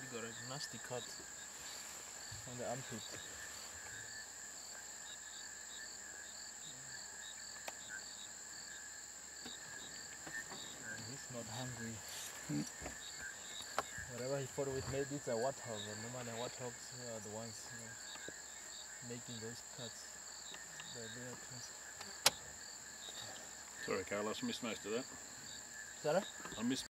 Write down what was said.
He got a nasty cut on the armpit. And he's not hungry. Whatever he fought with, maybe it's a warthog. And normally warthogs are the ones you know, making those cuts. Sorry, Carlos, I missed most of that. Sorry? I missed